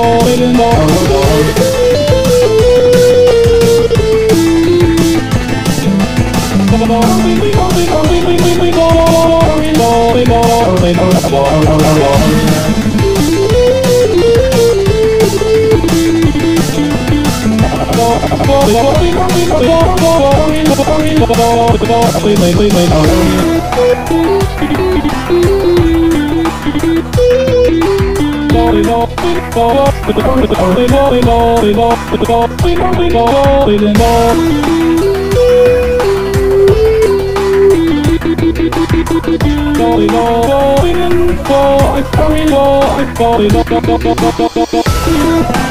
all in all aboard. Thank you. ball, with the ball, with the ball, with the ball, with the ball, with the ball, with the ball, with the ball, with the ball, with the ball. Falling falling in fall, I fall in love, I fall in love, love, love, love, love, love, love, love.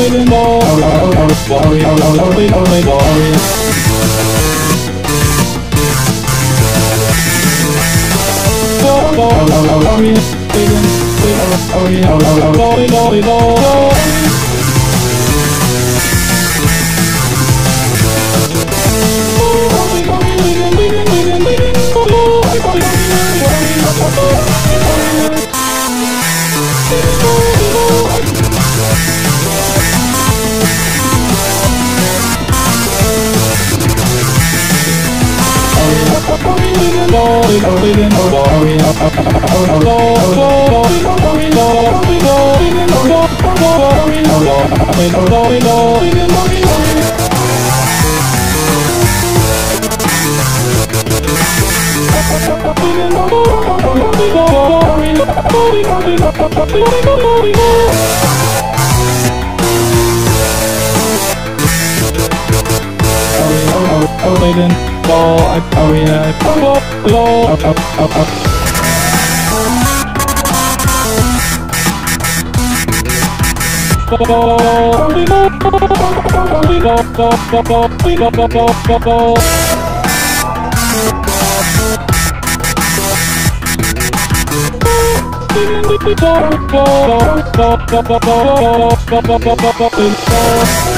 even more Glory, glory, glory, glory Glory, glory, glory, glory living a boring Thank you. Oh, they didn't ball, I, ball, ball, ball, ball, ball, ball, ball, ball, ball, ball